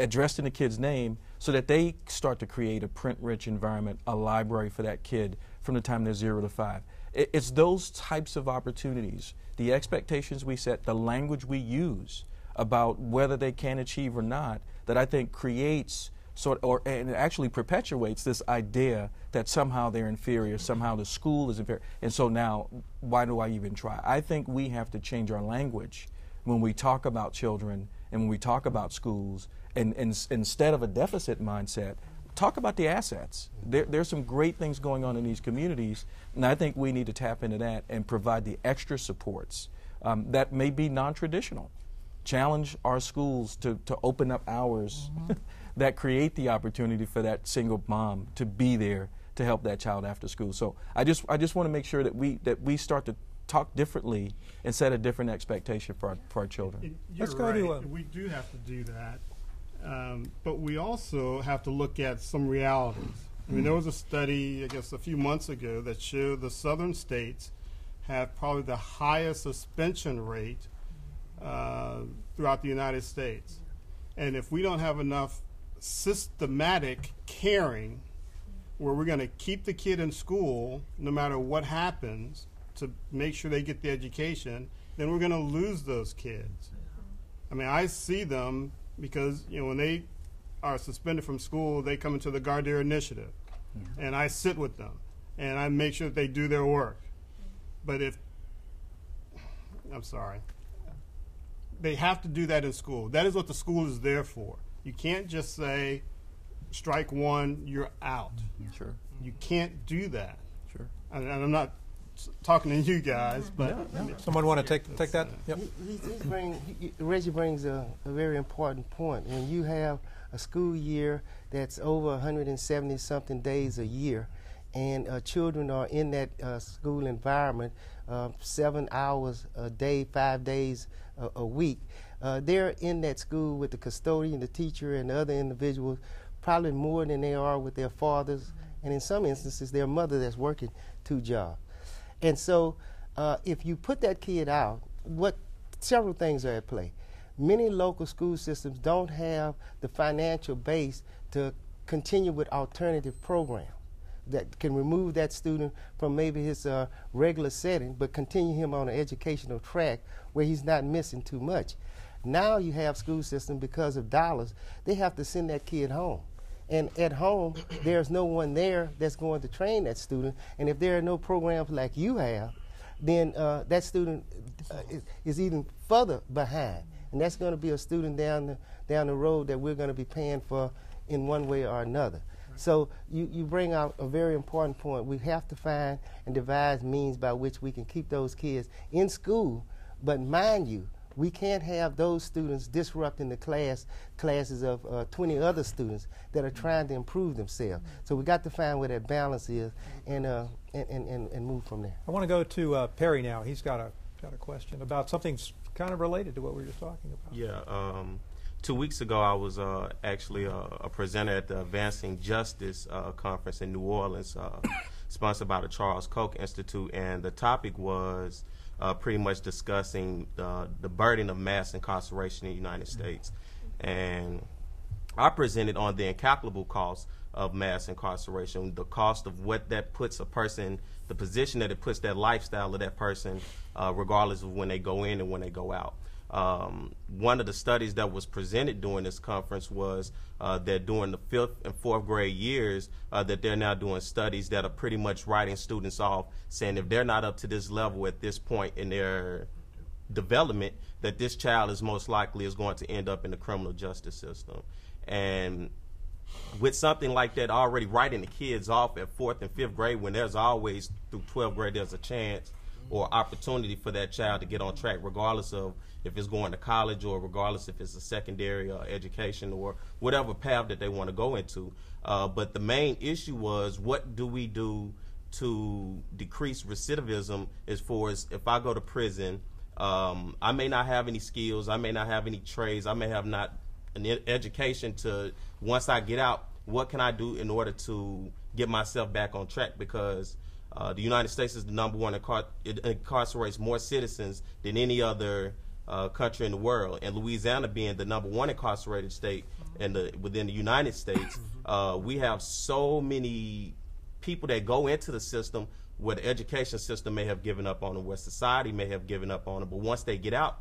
addressed in the kid's name so that they start to create a print rich environment, a library for that kid from the time they're zero to five. It's those types of opportunities, the expectations we set, the language we use about whether they can achieve or not, that I think creates sort or and it actually perpetuates this idea that somehow they're inferior, somehow the school is inferior. And so now why do I even try? I think we have to change our language when we talk about children and when we talk about schools and, and instead of a deficit mindset, talk about the assets. There, there's some great things going on in these communities, and I think we need to tap into that and provide the extra supports um, that may be non traditional. Challenge our schools to, to open up hours mm-hmm. that create the opportunity for that single mom to be there to help that child after school. So I just I just want to make sure that we that we start to talk differently and set a different expectation for our, for our children. You're Let's go right. to we do have to do that, um, but we also have to look at some realities. I mean, there was a study, I guess, a few months ago that showed the southern states have probably the highest suspension rate uh, throughout the United States. And if we don't have enough systematic caring where we're going to keep the kid in school no matter what happens to make sure they get the education, then we're going to lose those kids. I mean, I see them because, you know, when they are suspended from school, they come into the Gardere Initiative. Mm-hmm. And I sit with them and I make sure that they do their work. But if, I'm sorry, they have to do that in school. That is what the school is there for. You can't just say, strike one, you're out. Sure. You can't do that. Sure. And, and I'm not talking to you guys, but someone want to take take that? Yep. He, he bring, he, Reggie brings a, a, very important point. When you have a school year that's over 170 something days a year, and uh, children are in that uh, school environment uh, seven hours a day, five days a, a week. Uh, they're in that school with the custodian, the teacher, and the other individuals probably more than they are with their fathers, and in some instances, their mother that's working two jobs. And so, uh, if you put that kid out, what several things are at play. Many local school systems don't have the financial base to continue with alternative programs that can remove that student from maybe his uh, regular setting, but continue him on an educational track where he's not missing too much. Now you have school systems because of dollars, they have to send that kid home. And at home, there's no one there that's going to train that student. And if there are no programs like you have, then uh, that student uh, is, is, even further behind. And that's going to be a student down the, down the road that we're going to be paying for in one way or another. So you, you bring out a very important point. We have to find and devise means by which we can keep those kids in school. But mind you, we can't have those students disrupting the class classes of uh, 20 other students that are trying to improve themselves. So we got to find where that balance is and, uh, and, and, and, move from there. I want to go to uh, Perry now. He's got a, got a question about something kind of related to what we were just talking about. Yeah. Um, two weeks ago, I was uh, actually a, a, presenter at the Advancing Justice uh, conference in New Orleans, uh, sponsored by the Charles Koch Institute, and the topic was uh, pretty much discussing the, the burden of mass incarceration in the United States. And I presented on the incalculable cost of mass incarceration, the cost of what that puts a person, the position that it puts that lifestyle of that person, uh, regardless of when they go in and when they go out. Um, one of the studies that was presented during this conference was uh, that during the fifth and fourth grade years, uh, that they're now doing studies that are pretty much writing students off, saying if they're not up to this level at this point in their development, that this child is most likely is going to end up in the criminal justice system. And with something like that already writing the kids off at fourth and fifth grade when there's always through 12th grade there's a chance or opportunity for that child to get on track regardless of if it's going to college or regardless if it's a secondary education or whatever path that they want to go into. Uh, but the main issue was what do we do to decrease recidivism as far as if I go to prison, um, I may not have any skills, I may not have any trades, I may have not an education to once I get out, what can I do in order to get myself back on track? Because uh, the United States is the number one, incar- it incarcerates more citizens than any other uh, country in the world, and Louisiana being the number one incarcerated state in the within the United States, uh, we have so many people that go into the system where the education system may have given up on them, where society may have given up on them, but once they get out,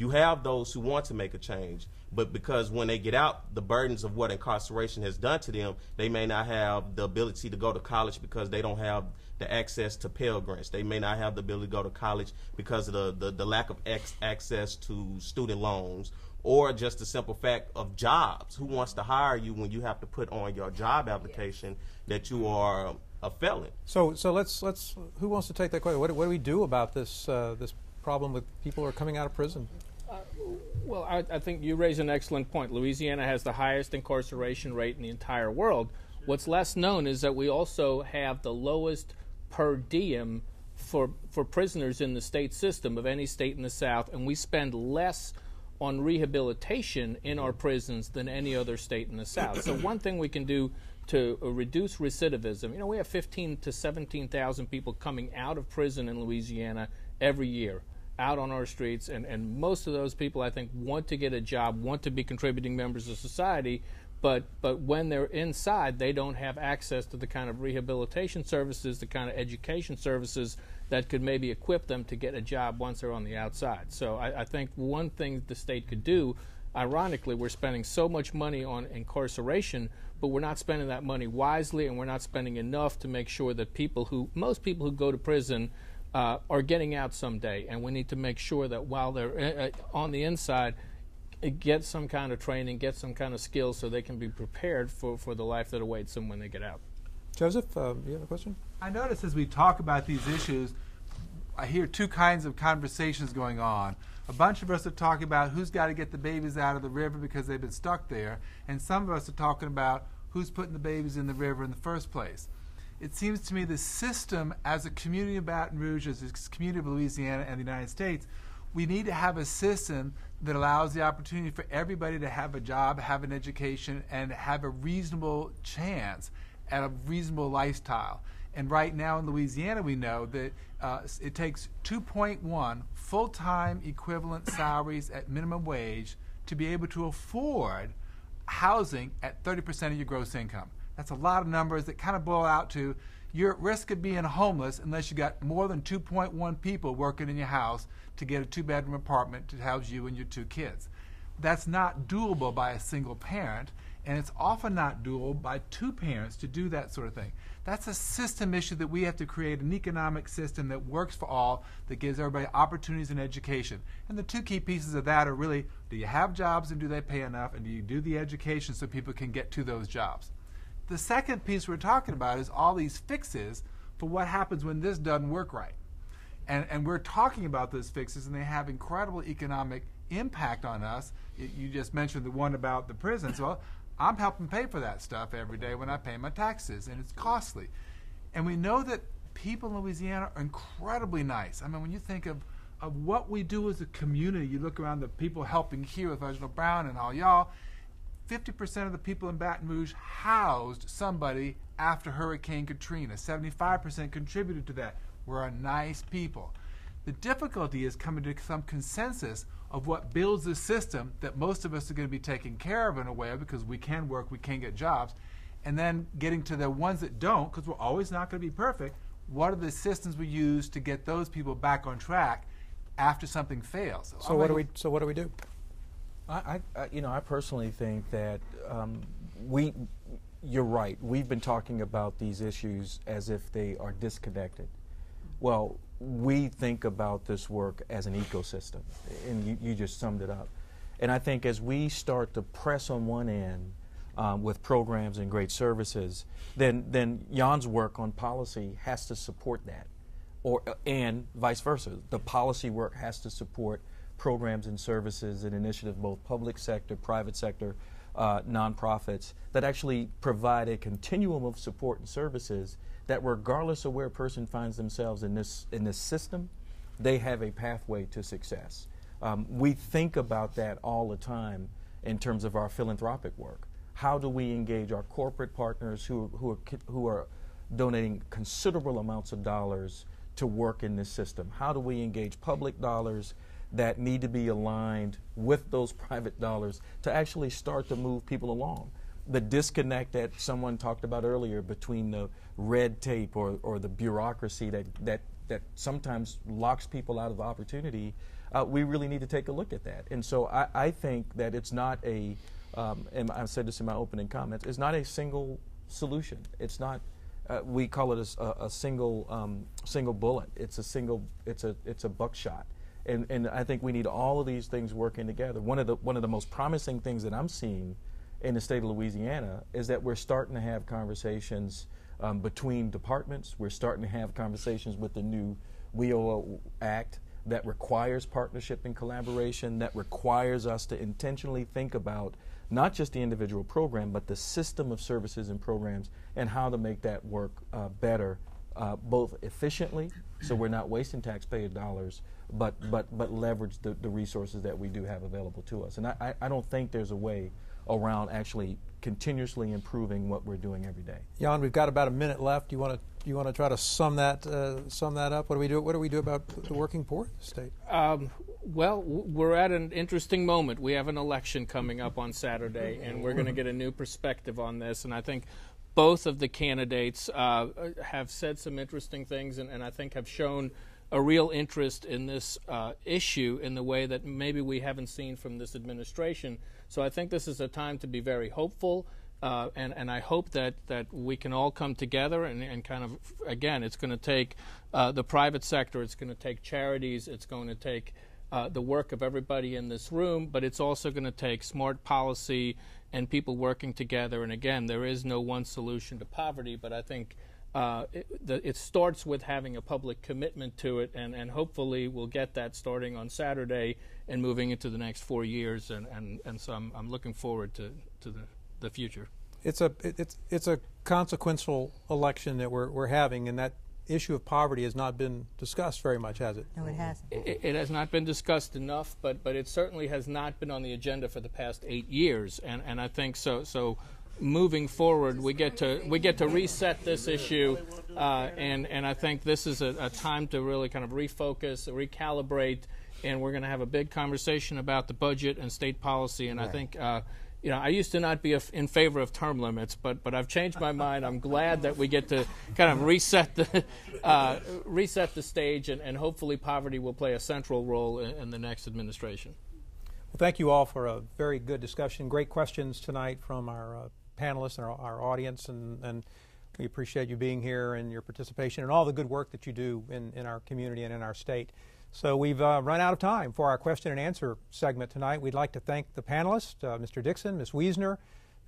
You have those who want to make a change, but because when they get out, the burdens of what incarceration has done to them, they may not have the ability to go to college because they don't have the access to Pell Grants. They may not have the ability to go to college because of the, the, the lack of ex- access to student loans or just the simple fact of jobs. Who wants to hire you when you have to put on your job application that you are a felon? So, so let's let's. Who wants to take that question? What, what do we do about this uh, this problem with people who are coming out of prison? Well, I, I, think you raise an excellent point. Louisiana has the highest incarceration rate in the entire world. What's less known is that we also have the lowest per diem for for prisoners in the state system of any state in the South, and we spend less on rehabilitation in our prisons than any other state in the South. so one thing we can do to reduce recidivism, you know, we have 15 to 17,000 people coming out of prison in Louisiana every year out on our streets, and, and most of those people, I think, want to get a job, want to be contributing members of society, but but when they're inside, they don't have access to the kind of rehabilitation services, the kind of education services that could maybe equip them to get a job once they're on the outside. So I, I think one thing the state could do, ironically, we're spending so much money on incarceration, but we're not spending that money wisely, and we're not spending enough to make sure that people who most people who go to prison uh, are getting out someday, and we need to make sure that while they're uh, uh on the inside get some kind of training, get some kind of skills so they can be prepared for, for the life that awaits them when they get out. Joseph, uh, you have a question? I notice as we talk about these issues, I hear two kinds of conversations going on. A bunch of us are talking about who's got to get the babies out of the river because they've been stuck there, and some of us are talking about who's putting the babies in the river in the first place. It seems to me the system, as a community of Baton Rouge, as a community of Louisiana and the United States, we need to have a system that allows the opportunity for everybody to have a job, have an education, and have a reasonable chance at a reasonable lifestyle. And right now in Louisiana, we know that uh, it takes 2.1 full time equivalent salaries at minimum wage to be able to afford housing at 30% of your gross income. That's a lot of numbers that kind of boil out to you're at risk of being homeless unless you got more than 2.1 people working in your house to get a two bedroom apartment to house you and your two kids. That's not doable by a single parent, and it's often not doable by two parents to do that sort of thing. That's a system issue that we have to create an economic system that works for all, that gives everybody opportunities in education. And the two key pieces of that are really do you have jobs and do they pay enough, and do you do the education so people can get to those jobs? The second piece we're talking about is all these fixes for what happens when this doesn't work right. And, and we're talking about those fixes, and they have incredible economic impact on us. You just mentioned the one about the prisons. Well, I'm helping pay for that stuff every day when I pay my taxes, and it's costly. And we know that people in Louisiana are incredibly nice. I mean, when you think of, of what we do as a community, you look around the people helping here with Reginald Brown and all y'all, 50% of the people in Baton Rouge housed somebody after Hurricane Katrina. 75% contributed to that. We're a nice people. The difficulty is coming to some consensus of what builds a system that most of us are going to be taken care of in a way because we can work, we can get jobs, and then getting to the ones that don't, because we're always not going to be perfect. What are the systems we use to get those people back on track after something fails? So, so what do we? So what do we do? I, I, you know, I personally think that um, we, you're right. We've been talking about these issues as if they are disconnected. Well, we think about this work as an ecosystem, and you, you just summed it up. And I think as we start to press on one end um, with programs and great services, then then Jan's work on policy has to support that, or and vice versa. The policy work has to support programs and services and initiatives, both public sector, private sector, uh, nonprofits, that actually provide a continuum of support and services that, regardless of where a person finds themselves in this in this system, they have a pathway to success. Um, we think about that all the time in terms of our philanthropic work. How do we engage our corporate partners who, who, are, who are donating considerable amounts of dollars to work in this system? How do we engage public dollars that need to be aligned with those private dollars to actually start to move people along. The disconnect that someone talked about earlier between the red tape or, or the bureaucracy that, that that sometimes locks people out of opportunity, uh, we really need to take a look at that. And so I, I think that it's not a, um, and I said this in my opening comments, it's not a single solution. It's not. Uh, we call it a, a single um, single bullet. It's a single. It's a it's a buckshot. And, and I think we need all of these things working together. One of the one of the most promising things that I'm seeing in the state of Louisiana is that we're starting to have conversations um, between departments. We're starting to have conversations with the new WIOA Act that requires partnership and collaboration, that requires us to intentionally think about not just the individual program, but the system of services and programs and how to make that work uh, better, uh, both efficiently, so we're not wasting taxpayer dollars, but, but, but leverage the, the resources that we do have available to us. And I, I don't think there's a way around actually continuously improving what we're doing every day. Jan, we've got about a minute left. Do you want to you want to try to sum that uh, sum that up? What do we do? What do we do about the working poor in the state? Um, well, we're at an interesting moment. We have an election coming up on Saturday, and we're going to get a new perspective on this. And I think both of the candidates uh, have said some interesting things, and, and I think have shown a real interest in this uh, issue in the way that maybe we haven't seen from this administration. So I think this is a time to be very hopeful. Uh, and, and I hope that, that we can all come together and, and kind of, again, it's going to take uh, the private sector, it's going to take charities, it's going to take uh, the work of everybody in this room, but it's also going to take smart policy and people working together. And again, there is no one solution to poverty, but I think uh, it, the, it, starts with having a public commitment to it, and, and hopefully we'll get that starting on Saturday and moving into the next four years. And, and, and so I'm, I'm looking forward to, to the, the future. It's a it's it's a consequential election that we're we're having, and that issue of poverty has not been discussed very much, has it? No, it hasn't. It, it, has not been discussed enough, but but it certainly has not been on the agenda for the past eight years, and and I think so so moving forward, we get to we get to reset this issue, uh, and and I think this is a, a, time to really kind of refocus, recalibrate, and we're going to have a big conversation about the budget and state policy. And right. I think. Uh, you know, I used to not be in favor of term limits, but but I've changed my mind. I'm glad that we get to kind of reset the uh, reset the stage, and, and hopefully poverty will play a central role in, in the next administration. Well, thank you all for a very good discussion. Great questions tonight from our uh, panelists and our, our audience, and, and, we appreciate you being here and your participation and all the good work that you do in, in our community and in our state. So we've uh, run out of time for our question and answer segment tonight. We'd like to thank the panelists, uh, Mr. Dixon, Ms. Weisner,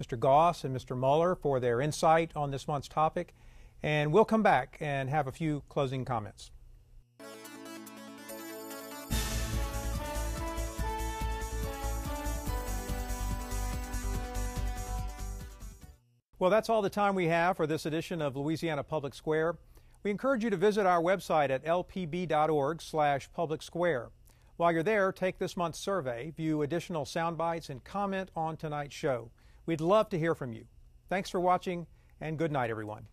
Mr. Goss, and Mr. Moller for their insight on this month's topic. And we'll come back and have a few closing comments. Well, that's all the time we have for this edition of Louisiana Public Square. We encourage you to visit our website at lpb.org/publicsquare. While you're there, take this month's survey, view additional sound bites, and comment on tonight's show. We'd love to hear from you. Thanks for watching, and good night, everyone.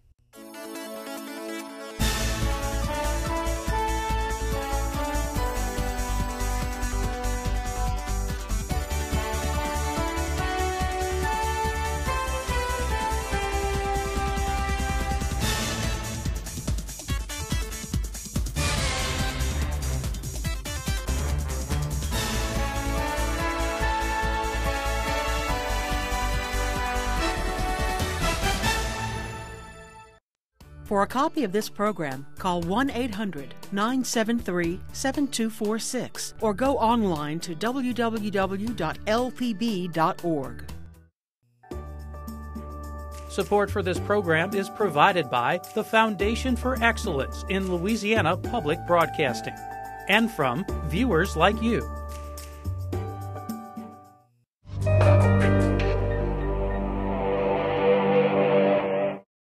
For a copy of this program, call 1 800 973 7246 or go online to www.lpb.org. Support for this program is provided by the Foundation for Excellence in Louisiana Public Broadcasting and from viewers like you.